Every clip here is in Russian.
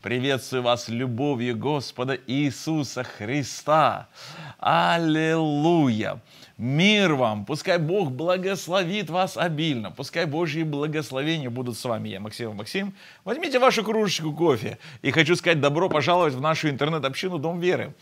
Приветствую вас любовью Господа Иисуса Христа. Аллилуйя! Мир вам! Пускай Бог благословит вас обильно. Пускай Божьи благословения будут с вами. Я Максим Максим. Возьмите вашу кружечку кофе. И хочу сказать добро пожаловать в нашу интернет-общину Дом Веры.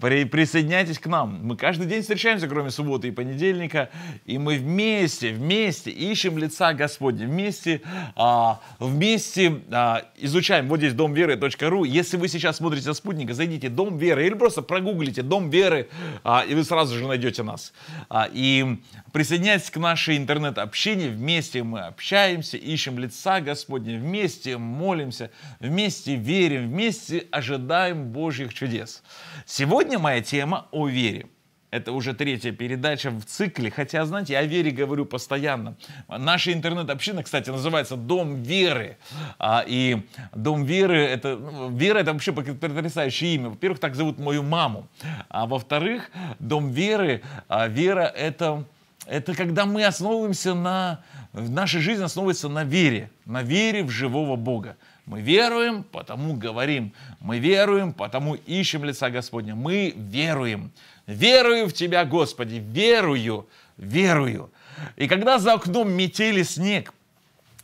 При, присоединяйтесь к нам. Мы каждый день встречаемся, кроме субботы и понедельника. И мы вместе, вместе ищем лица Господня. Вместе, а, вместе а, изучаем. Вот здесь домверы.ру. Если вы сейчас смотрите спутника, зайдите Дом Веры или просто прогуглите Дом Веры, а, и вы сразу же найдете нас. А, и присоединяйтесь к нашей интернет-общине. Вместе мы общаемся, ищем лица Господня, вместе молимся, вместе верим, вместе ожидаем Божьих чудес. Сегодня моя тема о вере. Это уже третья передача в цикле, хотя, знаете, я о вере говорю постоянно. Наша интернет-община, кстати, называется «Дом веры». А, и «Дом веры» — это... Ну, вера — это вообще потрясающее имя. Во-первых, так зовут мою маму. А во-вторых, «Дом веры», а, вера — это... Это когда мы основываемся на... Наша жизнь основывается на вере, на вере в живого Бога. Мы веруем, потому говорим. Мы веруем, потому ищем лица Господня. Мы веруем. Верую в Тебя, Господи, верую, верую. И когда за окном метели снег,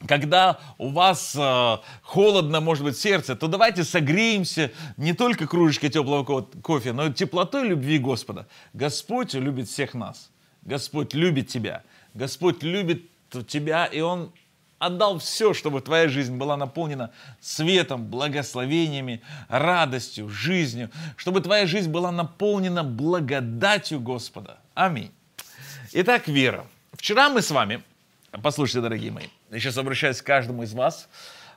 когда у вас э, холодно, может быть, сердце, то давайте согреемся не только кружечкой теплого кофе, но и теплотой любви Господа. Господь любит всех нас. Господь любит тебя. Господь любит тебя, и Он отдал все, чтобы твоя жизнь была наполнена светом, благословениями, радостью, жизнью, чтобы твоя жизнь была наполнена благодатью Господа. Аминь. Итак, вера. Вчера мы с вами, послушайте, дорогие мои, я сейчас обращаюсь к каждому из вас,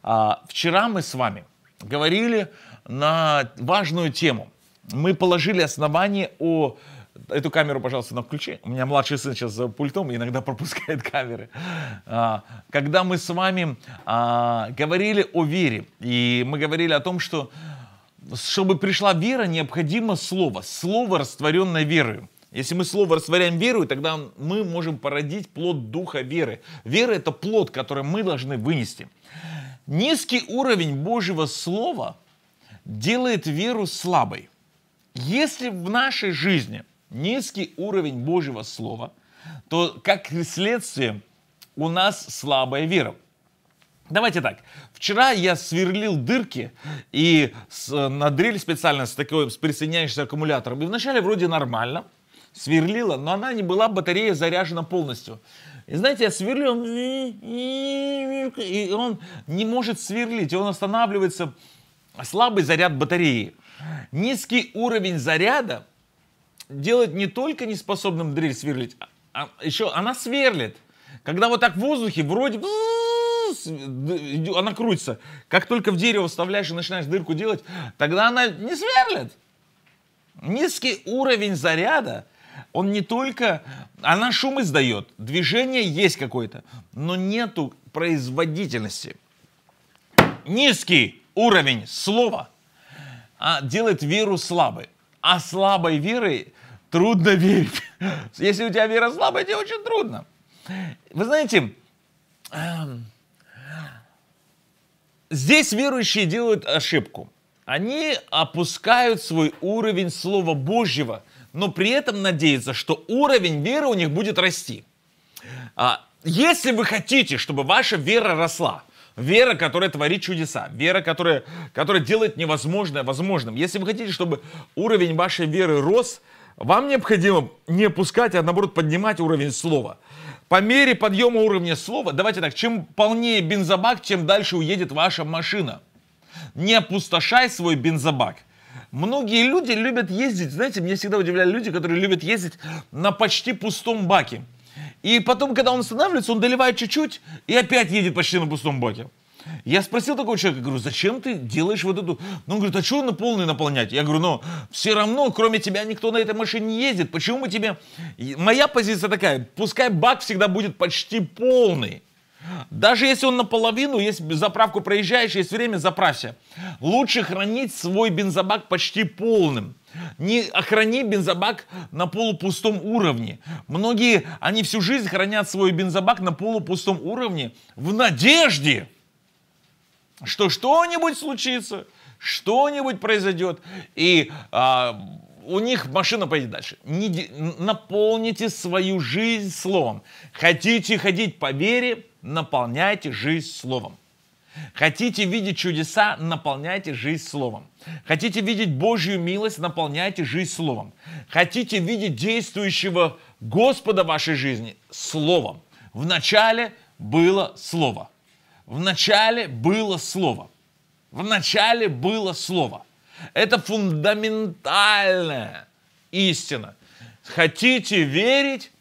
а, вчера мы с вами говорили на важную тему. Мы положили основание о Эту камеру, пожалуйста, на включи. У меня младший сын сейчас за пультом иногда пропускает камеры. А, когда мы с вами а, говорили о вере, и мы говорили о том, что чтобы пришла вера, необходимо слово. Слово, растворенное верою. Если мы слово растворяем верою, тогда мы можем породить плод духа веры. Вера – это плод, который мы должны вынести. Низкий уровень Божьего Слова делает веру слабой. Если в нашей жизни низкий уровень Божьего Слова, то как следствие у нас слабая вера. Давайте так. Вчера я сверлил дырки и с, на дрель специально с такой с присоединяющимся аккумулятором. И вначале вроде нормально сверлила, но она не была батарея заряжена полностью. И знаете, я сверлил, и он не может сверлить, и он останавливается. Слабый заряд батареи. Низкий уровень заряда делает не только неспособным дрель сверлить, а, а еще она сверлит. Когда вот так в воздухе вроде она крутится. Как только в дерево вставляешь и начинаешь дырку делать, тогда она не сверлит. Низкий уровень заряда, он не только... Она шум издает, движение есть какое-то, но нету производительности. Низкий уровень слова а делает веру слабой. А слабой верой трудно верить. Если у тебя вера слабая, тебе очень трудно. Вы знаете, эм, здесь верующие делают ошибку. Они опускают свой уровень Слова Божьего, но при этом надеются, что уровень веры у них будет расти. А, если вы хотите, чтобы ваша вера росла, Вера, которая творит чудеса. Вера, которая, которая делает невозможное возможным. Если вы хотите, чтобы уровень вашей веры рос, вам необходимо не опускать, а наоборот поднимать уровень слова. По мере подъема уровня слова, давайте так, чем полнее бензобак, тем дальше уедет ваша машина. Не опустошай свой бензобак. Многие люди любят ездить, знаете, меня всегда удивляли люди, которые любят ездить на почти пустом баке. И потом, когда он останавливается, он доливает чуть-чуть и опять едет почти на пустом баке. Я спросил такого человека, говорю, зачем ты делаешь вот эту... Ну, он говорит, а что на полный наполнять? Я говорю, ну, все равно, кроме тебя, никто на этой машине не ездит. Почему мы тебе... Моя позиция такая, пускай бак всегда будет почти полный. Даже если он наполовину, есть заправку проезжаешь, есть время, заправься. Лучше хранить свой бензобак почти полным. Не охрани бензобак на полупустом уровне. Многие, они всю жизнь хранят свой бензобак на полупустом уровне в надежде, что что-нибудь случится, что-нибудь произойдет, и а, у них машина поедет дальше. Не, наполните свою жизнь словом. Хотите ходить по вере, наполняйте жизнь словом. Хотите видеть чудеса, наполняйте жизнь словом. Хотите видеть Божью милость, наполняйте жизнь словом. Хотите видеть действующего Господа в вашей жизни словом. В начале было слово. В начале было слово. В начале было слово. Это фундаментальная истина. Хотите верить,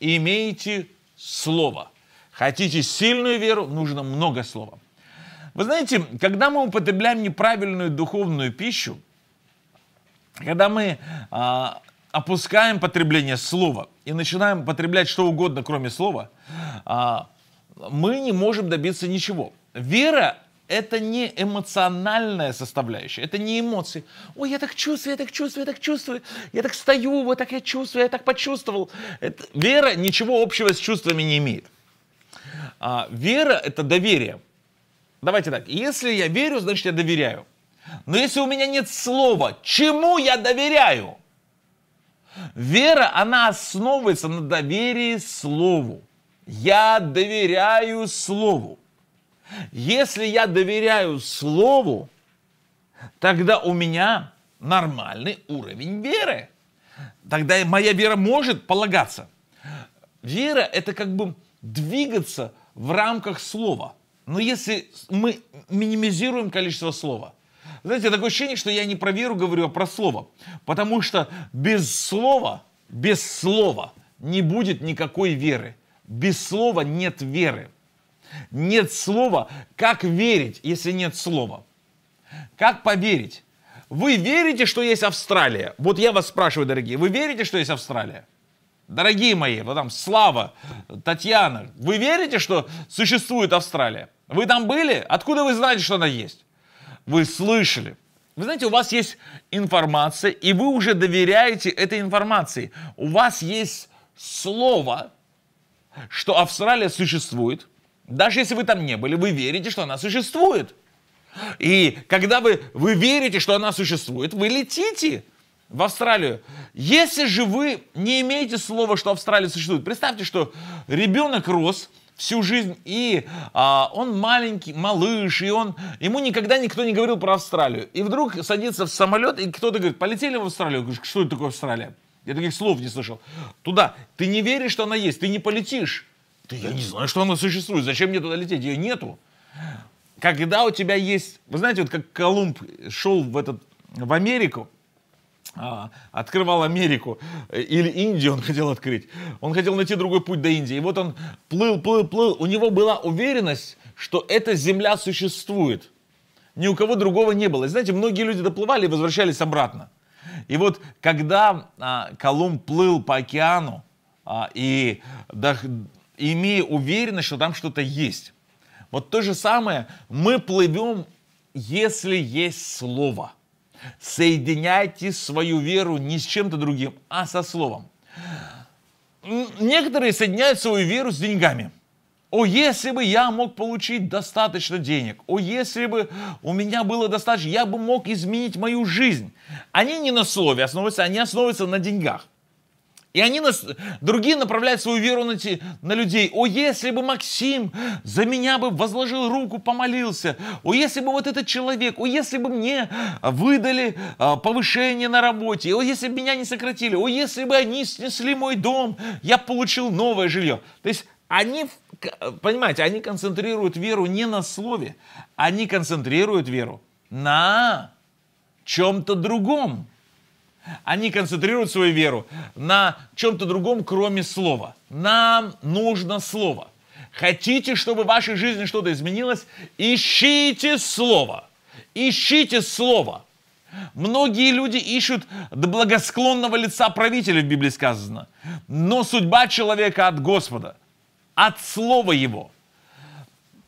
имейте слово. Хотите сильную веру, нужно много слова. Вы знаете, когда мы употребляем неправильную духовную пищу, когда мы а, опускаем потребление слова и начинаем потреблять что угодно, кроме слова, а, мы не можем добиться ничего. Вера это не эмоциональная составляющая, это не эмоции. Ой, я так чувствую, я так чувствую, я так чувствую, я так стою, вот так я чувствую, я так почувствовал. Это, вера ничего общего с чувствами не имеет. А, вера – это доверие. Давайте так, если я верю, значит я доверяю. Но если у меня нет слова, чему я доверяю? Вера, она основывается на доверии Слову. Я доверяю Слову. Если я доверяю Слову, тогда у меня нормальный уровень веры. Тогда моя вера может полагаться. Вера – это как бы двигаться в рамках слова. Но если мы минимизируем количество слова, знаете, такое ощущение, что я не про веру говорю, а про слово. Потому что без слова, без слова не будет никакой веры. Без слова нет веры. Нет слова, как верить, если нет слова. Как поверить? Вы верите, что есть Австралия? Вот я вас спрашиваю, дорогие, вы верите, что есть Австралия? Дорогие мои, вот там Слава, Татьяна, вы верите, что существует Австралия? Вы там были? Откуда вы знаете, что она есть? Вы слышали. Вы знаете, у вас есть информация, и вы уже доверяете этой информации. У вас есть слово, что Австралия существует. Даже если вы там не были, вы верите, что она существует. И когда вы, вы верите, что она существует, вы летите в Австралию. Если же вы не имеете слова, что Австралия существует, представьте, что ребенок рос всю жизнь, и а, он маленький, малыш, и он, ему никогда никто не говорил про Австралию. И вдруг садится в самолет, и кто-то говорит, полетели в Австралию. Говоришь, что это такое Австралия? Я таких слов не слышал. Туда. Ты не веришь, что она есть, ты не полетишь. Ты, я не знаю, что она существует. Зачем мне туда лететь? Ее нету. Когда у тебя есть... Вы знаете, вот как Колумб шел в, этот, в Америку, открывал Америку э, или Индию он хотел открыть. Он хотел найти другой путь до Индии. И вот он плыл, плыл, плыл. У него была уверенность, что эта земля существует. Ни у кого другого не было. И знаете, многие люди доплывали и возвращались обратно. И вот когда а, Колумб плыл по океану а, и до, имея уверенность, что там что-то есть. Вот то же самое мы плывем, если есть слово. Соединяйте свою веру не с чем-то другим, а со словом. Некоторые соединяют свою веру с деньгами. О, если бы я мог получить достаточно денег, о, если бы у меня было достаточно, я бы мог изменить мою жизнь. Они не на слове основываются, они основываются на деньгах. И они нас, другие направляют свою веру на, те, на людей. О, если бы Максим за меня бы возложил руку, помолился. О, если бы вот этот человек, о, если бы мне выдали а, повышение на работе. О, если бы меня не сократили. О, если бы они снесли мой дом, я получил новое жилье. То есть они, понимаете, они концентрируют веру не на слове, они концентрируют веру на чем-то другом. Они концентрируют свою веру на чем-то другом, кроме слова. Нам нужно слово. Хотите, чтобы в вашей жизни что-то изменилось? Ищите слово. Ищите слово. Многие люди ищут благосклонного лица правителя, в Библии сказано. Но судьба человека от Господа, от слова его.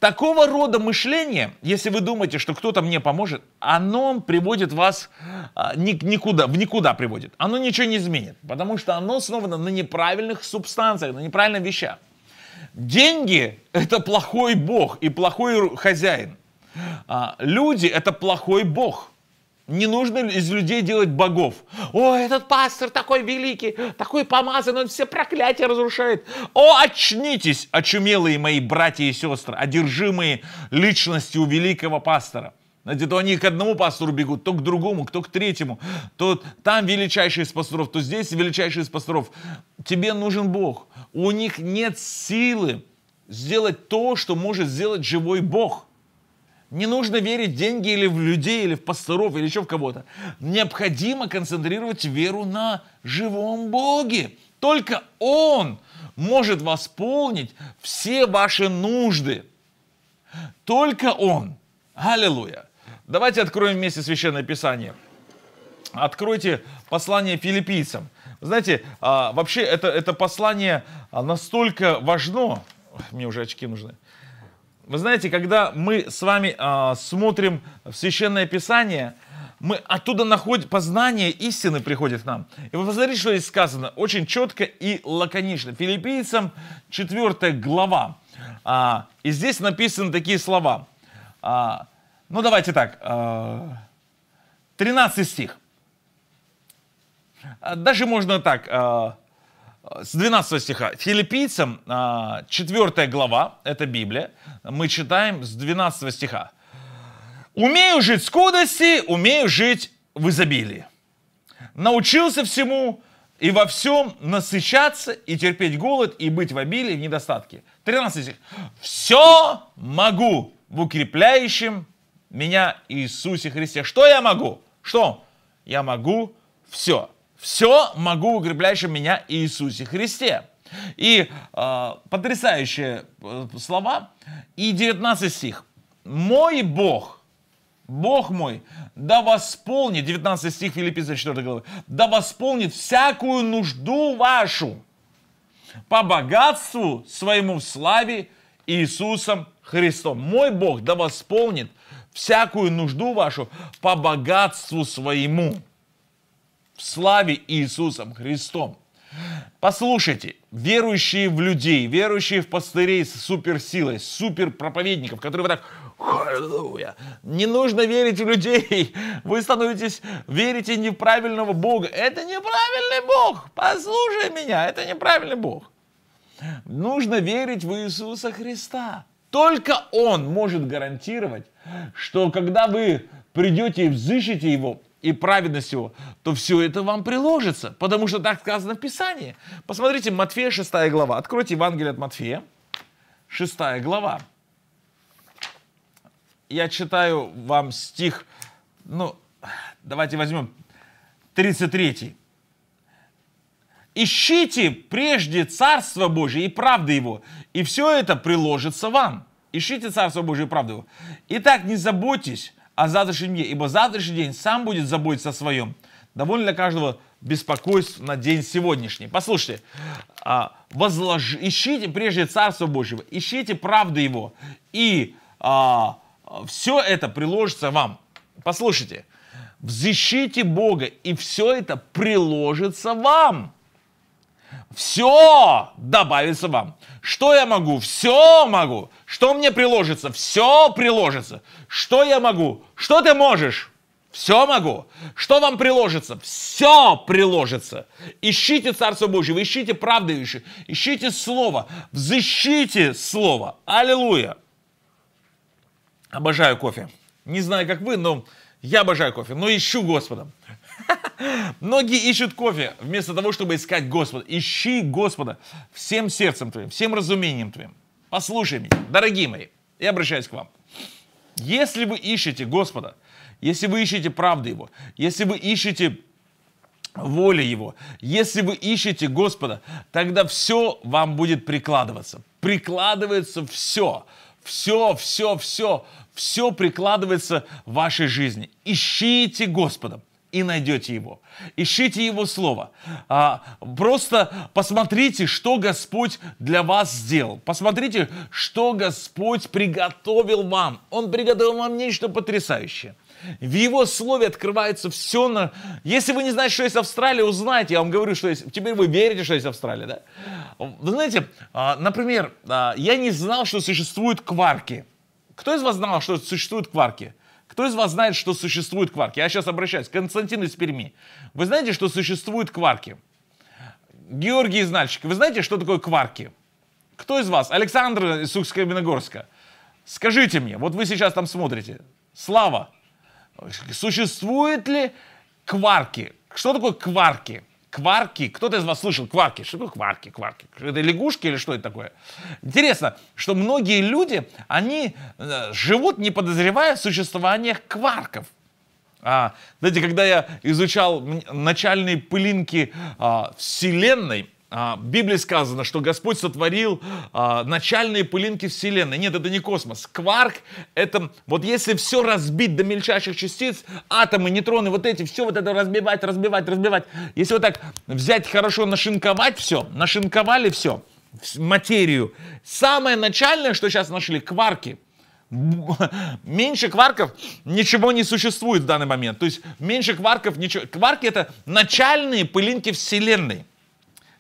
Такого рода мышление, если вы думаете, что кто-то мне поможет, оно приводит вас а, никуда, в никуда приводит. Оно ничего не изменит, потому что оно основано на неправильных субстанциях, на неправильных вещах. Деньги – это плохой бог и плохой хозяин. А, люди – это плохой бог. Не нужно из людей делать богов. О, этот пастор такой великий, такой помазан, он все проклятия разрушает. О, очнитесь, очумелые мои братья и сестры, одержимые личностью великого пастора. Знаете, то они к одному пастору бегут, то к другому, кто к третьему. То там величайший из пасторов, то здесь величайший из пасторов. Тебе нужен Бог. У них нет силы сделать то, что может сделать живой Бог. Не нужно верить в деньги или в людей, или в пасторов, или еще в кого-то. Необходимо концентрировать веру на живом Боге. Только Он может восполнить все ваши нужды. Только Он. Аллилуйя. Давайте откроем вместе Священное Писание. Откройте послание филиппийцам. Знаете, а, вообще это, это послание настолько важно. Мне уже очки нужны. Вы знаете, когда мы с вами э, смотрим в Священное Писание, мы оттуда находим, познание истины приходит к нам. И вы посмотрите, что здесь сказано, очень четко и лаконично. Филиппийцам 4 глава. А, и здесь написаны такие слова. А, ну, давайте так. А, 13 стих. А, даже можно так. А, с 12 стиха. Филиппийцам 4 а, глава, это Библия, мы читаем с 12 стиха. «Умею жить в скудости, умею жить в изобилии. Научился всему и во всем насыщаться и терпеть голод и быть в обилии в недостатке». 13 стих. «Все могу в укрепляющем меня Иисусе Христе». Что я могу? Что? Я могу все все могу укрепляющим меня Иисусе Христе. И э, потрясающие слова. И 19 стих. Мой Бог, Бог мой, да восполнит, 19 стих Филиппийцам 4 главы, да восполнит всякую нужду вашу по богатству своему в славе Иисусом Христом. Мой Бог да восполнит всякую нужду вашу по богатству своему в славе Иисусом Христом. Послушайте, верующие в людей, верующие в пастырей с суперсилой, суперпроповедников, которые вы так, Аллилуйя, не нужно верить в людей, вы становитесь, верите не в правильного Бога. Это неправильный Бог, послушай меня, это неправильный Бог. Нужно верить в Иисуса Христа. Только Он может гарантировать, что когда вы придете и взыщете Его, и праведность его, то все это вам приложится, потому что так сказано в Писании. Посмотрите, Матфея 6 глава. Откройте Евангелие от Матфея, 6 глава. Я читаю вам стих, ну, давайте возьмем 33. Ищите прежде Царство Божие и правды Его, и все это приложится вам. Ищите Царство Божие и правду Его. Итак, не заботьтесь о завтрашнем дне, ибо завтрашний день сам будет заботиться о своем. Довольно для каждого беспокойств на день сегодняшний. Послушайте, а, возлож... ищите прежде Царство Божьего, ищите правды Его, и а, все это приложится вам. Послушайте, взыщите Бога, и все это приложится вам. Все добавится вам. Что я могу? Все могу. Что мне приложится? Все приложится. Что я могу? Что ты можешь? Все могу. Что вам приложится? Все приложится. Ищите Царство Божье, ищите правды, ищите Слово, взыщите Слово. Аллилуйя. Обожаю кофе. Не знаю, как вы, но я обожаю кофе, но ищу Господа. Многие ищут кофе вместо того, чтобы искать Господа. Ищи Господа всем сердцем твоим, всем разумением твоим. Послушай меня, дорогие мои, я обращаюсь к вам. Если вы ищете Господа, если вы ищете правды Его, если вы ищете воли Его, если вы ищете Господа, тогда все вам будет прикладываться. Прикладывается все. Все, все, все, все прикладывается в вашей жизни. Ищите Господа. И найдете его. Ищите его слово. А, просто посмотрите, что Господь для вас сделал. Посмотрите, что Господь приготовил вам. Он приготовил вам нечто потрясающее. В его слове открывается все на... Если вы не знаете, что есть Австралия, узнайте. Я вам говорю, что есть... Теперь вы верите, что есть Австралия, да? Вы знаете, а, например, а, я не знал, что существуют кварки. Кто из вас знал, что существуют кварки? Кто из вас знает, что существуют кварки? Я сейчас обращаюсь. Константин из Перми. Вы знаете, что существуют кварки? Георгий из Нальчика. Вы знаете, что такое кварки? Кто из вас? Александр из Сукска-Виногорска. Скажите мне, вот вы сейчас там смотрите. Слава, существуют ли кварки? Что такое кварки? Кварки. Кто-то из вас слышал кварки? Что такое кварки? Кварки. Это лягушки или что это такое? Интересно, что многие люди, они э, живут, не подозревая о существовании кварков. А, знаете, когда я изучал начальные пылинки а, Вселенной, в Библии сказано, что Господь сотворил а, начальные пылинки Вселенной. Нет, это не космос. Кварк — это вот если все разбить до мельчайших частиц, атомы, нейтроны, вот эти, все вот это разбивать, разбивать, разбивать. Если вот так взять хорошо, нашинковать все, нашинковали все, материю. Самое начальное, что сейчас нашли, кварки. Меньше кварков ничего не существует в данный момент. То есть меньше кварков ничего. Кварки это начальные пылинки Вселенной.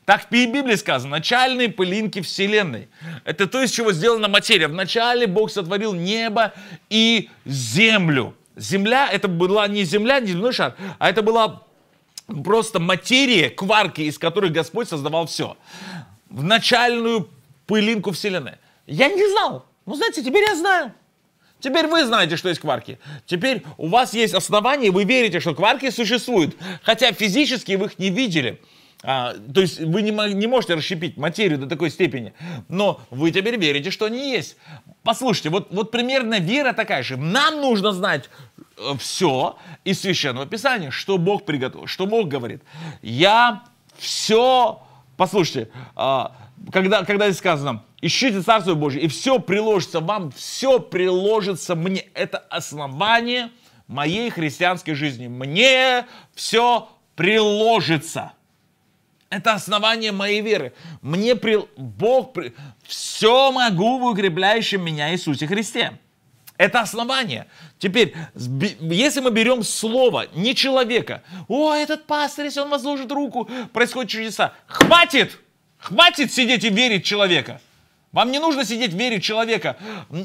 Так в Библии сказано, начальные пылинки Вселенной. Это то, из чего сделана материя. Вначале Бог сотворил небо и землю. Земля, это была не земля, не земной шар, а это была просто материя, кварки, из которых Господь создавал все. В начальную пылинку Вселенной. Я не знал. Ну, знаете, теперь я знаю. Теперь вы знаете, что есть кварки. Теперь у вас есть основания, вы верите, что кварки существуют. Хотя физически вы их не видели. А, то есть вы не, не можете расщепить материю до такой степени, но вы теперь верите, что они есть. Послушайте, вот, вот примерно вера такая же. Нам нужно знать э, все из Священного Писания, что Бог приготовил, что Бог говорит. Я все, послушайте, а, когда, когда здесь сказано, ищите Царство Божье, и все приложится вам, все приложится мне. Это основание моей христианской жизни. Мне все приложится. Это основание моей веры. Мне при... Бог при... все могу в укрепляющем меня Иисусе Христе. Это основание. Теперь, если мы берем слово, не человека, о, этот пастор, если он возложит руку, происходят чудеса. Хватит! Хватит сидеть и верить человека. Вам не нужно сидеть верить человека.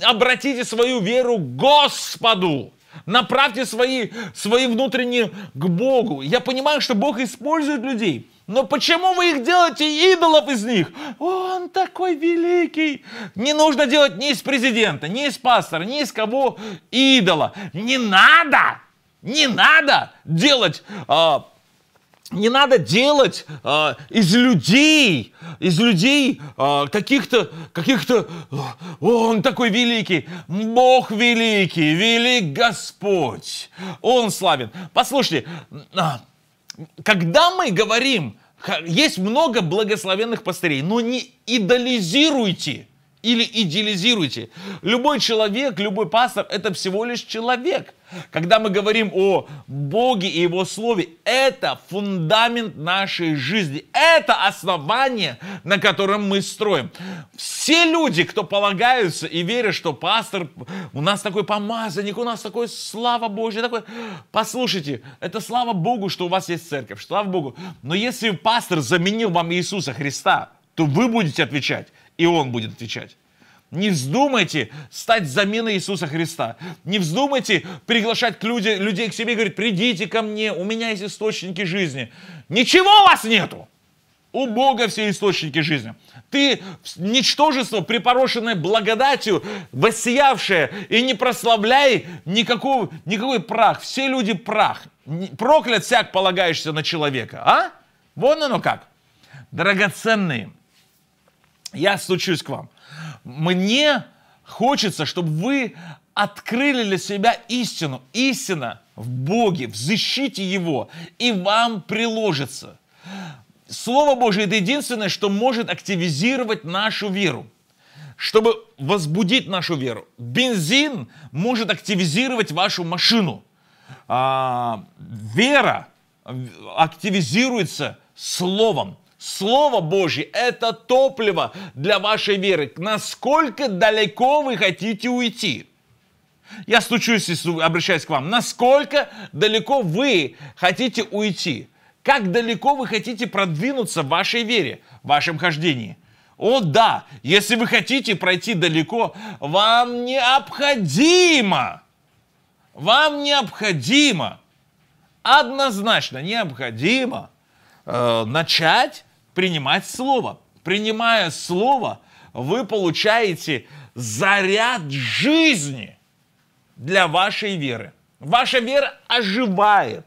Обратите свою веру Господу. Направьте свои, свои внутренние к Богу. Я понимаю, что Бог использует людей. Но почему вы их делаете идолов из них? Он такой великий. Не нужно делать ни из президента, ни из пастора, ни из кого идола. Не надо, не надо делать а, не надо делать а, из людей, из людей а, каких-то, каких-то, он такой великий, Бог великий, велик Господь, Он славен. Послушайте, когда мы говорим, есть много благословенных пастырей, но не идолизируйте или идеализируйте. Любой человек, любой пастор – это всего лишь человек. Когда мы говорим о Боге и Его Слове, это фундамент нашей жизни. Это основание, на котором мы строим. Все люди, кто полагаются и верят, что пастор, у нас такой помазанник, у нас такой слава Божья, такой... Послушайте, это слава Богу, что у вас есть церковь, слава Богу. Но если пастор заменил вам Иисуса Христа, то вы будете отвечать и он будет отвечать. Не вздумайте стать заменой Иисуса Христа. Не вздумайте приглашать к люди, людей к себе и говорить, придите ко мне, у меня есть источники жизни. Ничего у вас нету. У Бога все источники жизни. Ты ничтожество, припорошенное благодатью, воссиявшее, и не прославляй никакого, никакой прах. Все люди прах. Проклят всяк, полагаешься на человека. А? Вон оно как. Драгоценные, я стучусь к вам. Мне хочется, чтобы вы открыли для себя истину. Истина в Боге, в защите Его, и вам приложится. Слово Божие – это единственное, что может активизировать нашу веру, чтобы возбудить нашу веру. Бензин может активизировать вашу машину. а, вера активизируется словом. Слово Божье – это топливо для вашей веры. Насколько далеко вы хотите уйти? Я стучусь и обращаюсь к вам. Насколько далеко вы хотите уйти? Как далеко вы хотите продвинуться в вашей вере, в вашем хождении? О да, если вы хотите пройти далеко, вам необходимо, вам необходимо, однозначно необходимо э, начать принимать Слово. Принимая Слово, вы получаете заряд жизни для вашей веры. Ваша вера оживает.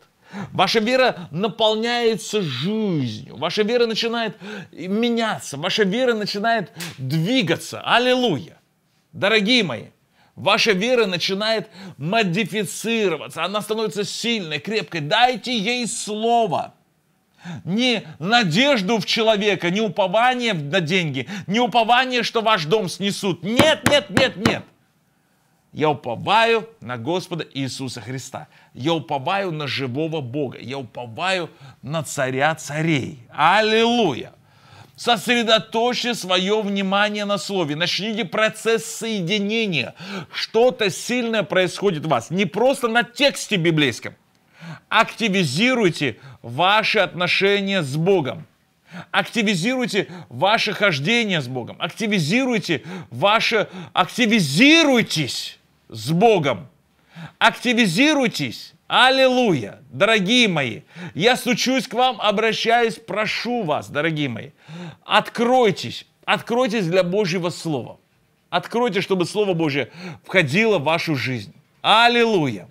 Ваша вера наполняется жизнью. Ваша вера начинает меняться. Ваша вера начинает двигаться. Аллилуйя. Дорогие мои, ваша вера начинает модифицироваться. Она становится сильной, крепкой. Дайте ей слово не надежду в человека, не упование на деньги, не упование, что ваш дом снесут. Нет, нет, нет, нет. Я уповаю на Господа Иисуса Христа. Я уповаю на живого Бога. Я уповаю на царя царей. Аллилуйя. Сосредоточьте свое внимание на слове. Начните процесс соединения. Что-то сильное происходит в вас. Не просто на тексте библейском. Активизируйте ваши отношения с Богом. Активизируйте ваше хождение с Богом. Активизируйте ваше... Активизируйтесь с Богом. Активизируйтесь. Аллилуйя, дорогие мои, я стучусь к вам, обращаюсь, прошу вас, дорогие мои, откройтесь, откройтесь для Божьего Слова. Откройте, чтобы Слово Божье входило в вашу жизнь. Аллилуйя.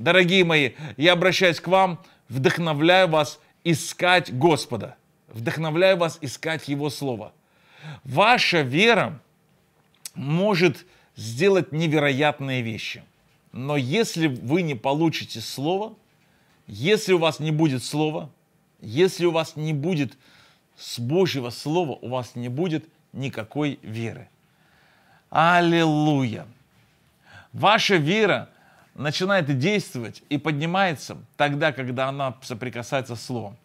Дорогие мои, я обращаюсь к вам, вдохновляю вас искать Господа, вдохновляю вас искать Его Слово. Ваша вера может сделать невероятные вещи. Но если вы не получите Слово, если у вас не будет Слова, если у вас не будет с Божьего Слова, у вас не будет никакой веры. Аллилуйя! Ваша вера начинает действовать и поднимается тогда, когда она соприкасается с Словом.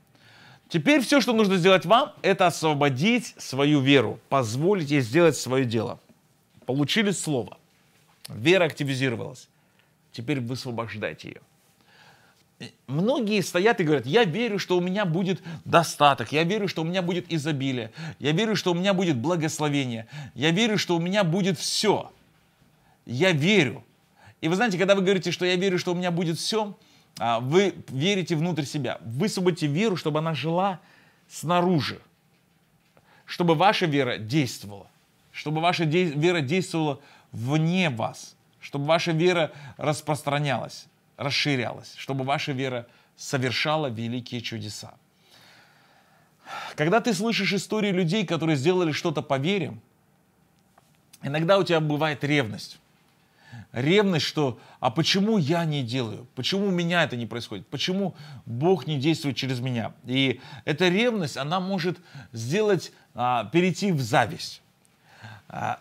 Теперь все, что нужно сделать вам, это освободить свою веру, позволить ей сделать свое дело. Получили Слово, вера активизировалась, теперь высвобождайте ее. Многие стоят и говорят, я верю, что у меня будет достаток, я верю, что у меня будет изобилие, я верю, что у меня будет благословение, я верю, что у меня будет все. Я верю, и вы знаете, когда вы говорите, что я верю, что у меня будет все, а, вы верите внутрь себя. Высвободите веру, чтобы она жила снаружи. Чтобы ваша вера действовала. Чтобы ваша де- вера действовала вне вас. Чтобы ваша вера распространялась, расширялась. Чтобы ваша вера совершала великие чудеса. Когда ты слышишь истории людей, которые сделали что-то по вере, иногда у тебя бывает ревность ревность, что а почему я не делаю, почему у меня это не происходит, почему Бог не действует через меня. И эта ревность, она может сделать, а, перейти в зависть. А,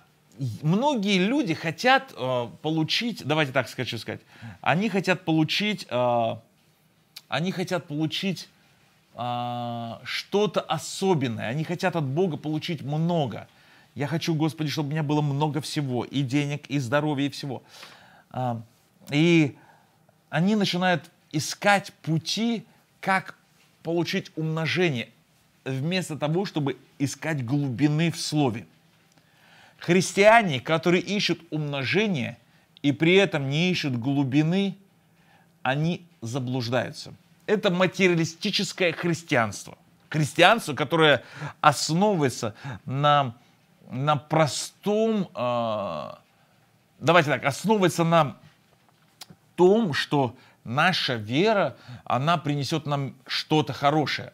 многие люди хотят а, получить, давайте так хочу сказать, они хотят получить, а, они хотят получить а, что-то особенное, они хотят от Бога получить много. Я хочу, Господи, чтобы у меня было много всего, и денег, и здоровья, и всего. А, и они начинают искать пути, как получить умножение, вместо того, чтобы искать глубины в слове. Христиане, которые ищут умножение и при этом не ищут глубины, они заблуждаются. Это материалистическое христианство. Христианство, которое основывается на на простом, э, давайте так, основывается на том, что наша вера, она принесет нам что-то хорошее.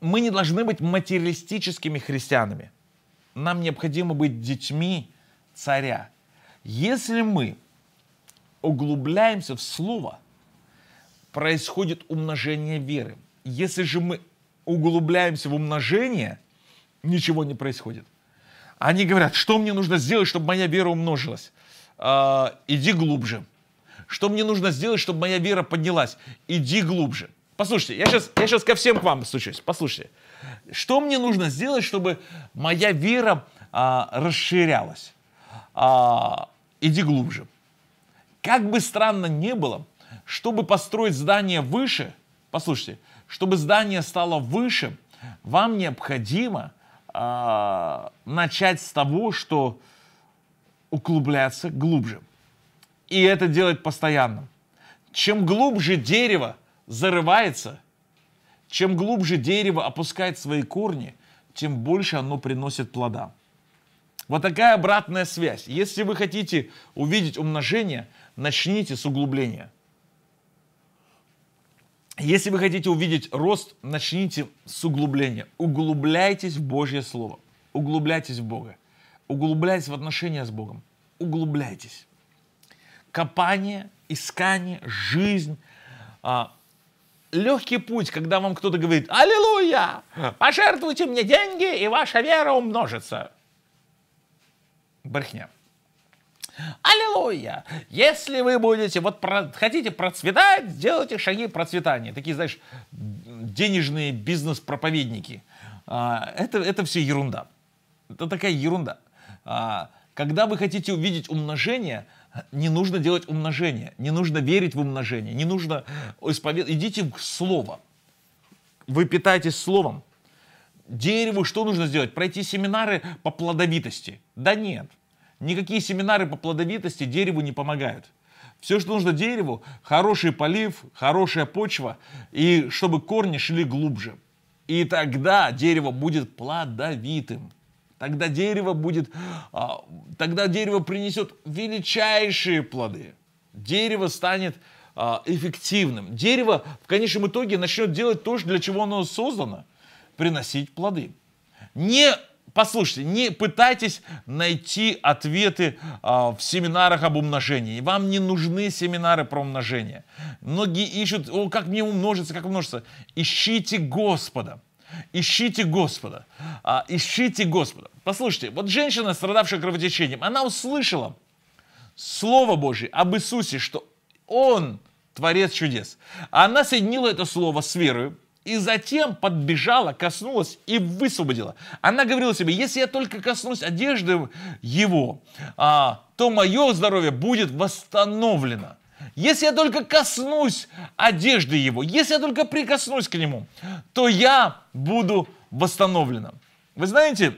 Мы не должны быть материалистическими христианами. Нам необходимо быть детьми царя. Если мы углубляемся в слово, происходит умножение веры. Если же мы углубляемся в умножение, ничего не происходит. Они говорят, что мне нужно сделать, чтобы моя вера умножилась? А, иди глубже. Что мне нужно сделать, чтобы моя вера поднялась? Иди глубже. Послушайте, я сейчас, я сейчас ко всем к вам стучусь. Послушайте. Что мне нужно сделать, чтобы моя вера а, расширялась? А, иди глубже. Как бы странно ни было, чтобы построить здание выше, послушайте, чтобы здание стало выше, вам необходимо э, начать с того, что углубляться глубже. И это делать постоянно. Чем глубже дерево зарывается, чем глубже дерево опускает свои корни, тем больше оно приносит плода. Вот такая обратная связь. Если вы хотите увидеть умножение, начните с углубления. Если вы хотите увидеть рост, начните с углубления. Углубляйтесь в Божье Слово. Углубляйтесь в Бога. Углубляйтесь в отношения с Богом. Углубляйтесь. Копание, искание, жизнь. А, легкий путь, когда вам кто-то говорит, аллилуйя, пожертвуйте мне деньги, и ваша вера умножится. Брехня. Аллилуйя! Если вы будете, вот про, хотите процветать, сделайте шаги процветания. Такие, знаешь, денежные бизнес-проповедники. А, это, это все ерунда. Это такая ерунда. А, когда вы хотите увидеть умножение, не нужно делать умножение, не нужно верить в умножение, не нужно исповедовать. Идите в слово. Вы питаетесь словом. Дереву что нужно сделать? Пройти семинары по плодовитости? Да нет. Никакие семинары по плодовитости дереву не помогают. Все, что нужно дереву, хороший полив, хорошая почва, и чтобы корни шли глубже. И тогда дерево будет плодовитым. Тогда дерево будет, а, тогда дерево принесет величайшие плоды. Дерево станет а, эффективным. Дерево в конечном итоге начнет делать то, для чего оно создано, приносить плоды. Не Послушайте, не пытайтесь найти ответы а, в семинарах об умножении. Вам не нужны семинары про умножение. Многие ищут, о, как мне умножиться, как умножиться. Ищите Господа. Ищите Господа. А, ищите Господа. Послушайте, вот женщина, страдавшая кровотечением, она услышала Слово Божье об Иисусе, что Он Творец чудес. Она соединила это слово с верой, и затем подбежала, коснулась и высвободила. Она говорила себе, если я только коснусь одежды его, а, то мое здоровье будет восстановлено. Если я только коснусь одежды его, если я только прикоснусь к нему, то я буду восстановлена. Вы знаете,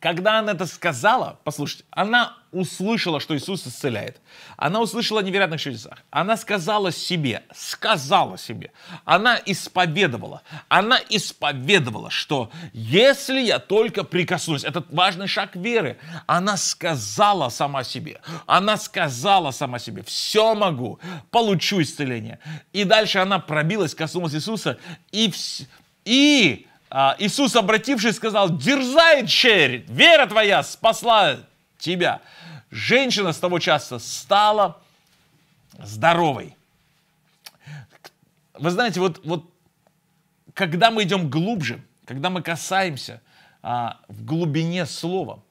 когда она это сказала, послушайте, она услышала, что Иисус исцеляет. Она услышала о невероятных чудесах. Она сказала себе, сказала себе, она исповедовала, она исповедовала, что если я только прикоснусь, этот важный шаг веры, она сказала сама себе, она сказала сама себе, все могу, получу исцеление. И дальше она пробилась, коснулась Иисуса, и, и а, Иисус, обратившись, сказал, дерзай, черь, вера твоя спасла тебя. Женщина с того часа стала здоровой. Вы знаете, вот, вот когда мы идем глубже, когда мы касаемся а, в глубине слова,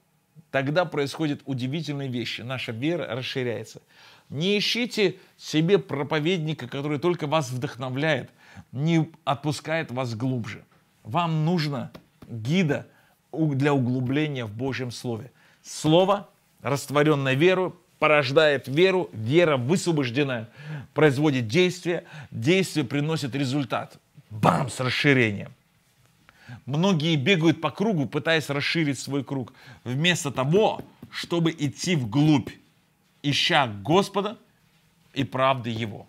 тогда происходят удивительные вещи. Наша вера расширяется. Не ищите себе проповедника, который только вас вдохновляет, не отпускает вас глубже. Вам нужно гида для углубления в Божьем Слове. Слово, растворенное веру, порождает веру, вера высвобожденная производит действие, действие приносит результат. Бам, с расширением. Многие бегают по кругу, пытаясь расширить свой круг, вместо того, чтобы идти вглубь, ища Господа и правды Его.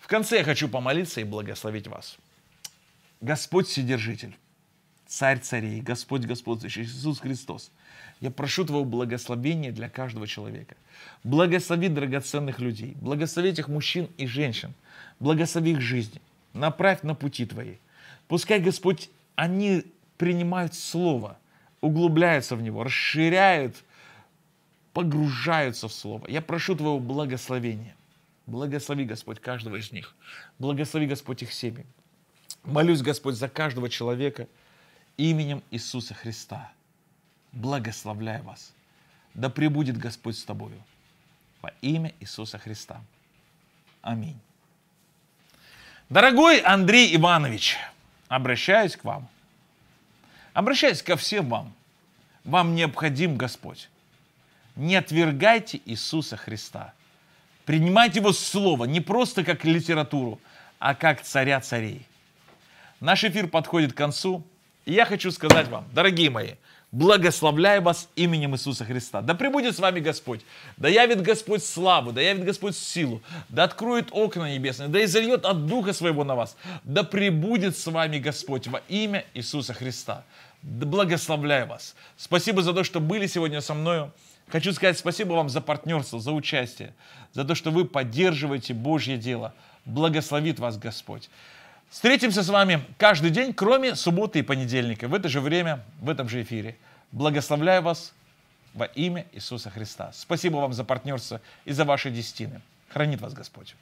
В конце я хочу помолиться и благословить вас. Господь Вседержитель, Царь царей, Господь Господствующий, Иисус Христос, я прошу Твоего благословения для каждого человека. Благослови драгоценных людей, благослови этих мужчин и женщин, благослови их жизни, направь на пути Твои. Пускай, Господь, они принимают Слово, углубляются в него, расширяют, погружаются в Слово. Я прошу Твоего благословения. Благослови, Господь, каждого из них. Благослови, Господь, их семьи. Молюсь, Господь, за каждого человека именем Иисуса Христа. Благословляю вас. Да пребудет Господь с тобою. во имя Иисуса Христа. Аминь. Дорогой Андрей Иванович, обращаюсь к вам. Обращаюсь ко всем вам. Вам необходим Господь. Не отвергайте Иисуса Христа. Принимайте Его Слово не просто как литературу, а как царя царей. Наш эфир подходит к концу. И я хочу сказать вам, дорогие мои, благословляю вас именем Иисуса Христа. Да пребудет с вами Господь, да явит Господь славу, да явит Господь силу, да откроет окна небесные, да изольет от Духа Своего на вас, да пребудет с вами Господь во имя Иисуса Христа. Да благословляю вас. Спасибо за то, что были сегодня со мною. Хочу сказать спасибо вам за партнерство, за участие, за то, что вы поддерживаете Божье дело. Благословит вас Господь. Встретимся с вами каждый день, кроме субботы и понедельника, в это же время, в этом же эфире. Благословляю вас во имя Иисуса Христа. Спасибо вам за партнерство и за ваши десятины. Хранит вас Господь.